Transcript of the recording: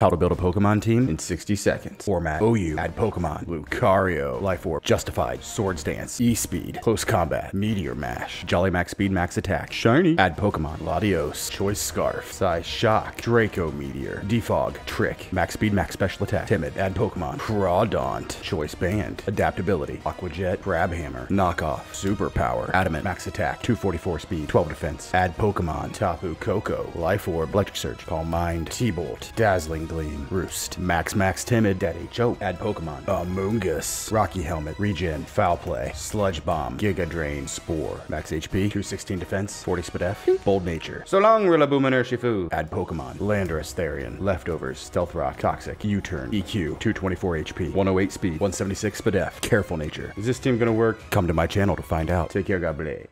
How to build a Pokemon team in 60 seconds. Format. OU. Add Pokemon. Lucario. Life Orb. Justified. Swords Dance. E-Speed. Close Combat. Meteor Mash. Jolly Max Speed Max Attack. Shiny. Add Pokemon. Latios. Choice Scarf. Psyshock. Draco Meteor. Defog. Trick. Max Speed Max Special Attack. Timid. Add Pokemon. Crawdaunt. Choice Band. Adaptability. Aqua Jet. Crabhammer. Knockoff. Superpower. Adamant. Max Attack. 244 Speed. 12 Defense. Add Pokemon. Tapu Koko. Life Orb. Electric Surge. Calm Mind. T-Bolt. Dazzling Gleam, Roost, Max Max Timid, Daddy Choke, add Pokemon, Amoonguss, Rocky Helmet, Regen, Foul Play, Sludge Bomb, Giga Drain, Spore, Max HP, 216 Defense, 40 Spadef, Bold Nature. So long, Rillaboom and Urshifu. Add Pokemon, Landorus, Therian, Leftovers, Stealth Rock, Toxic, U-Turn, EQ, 224 HP, 108 Speed, 176 Spadef, Careful Nature. Is this team gonna work? Come to my channel to find out. Take care, God bless.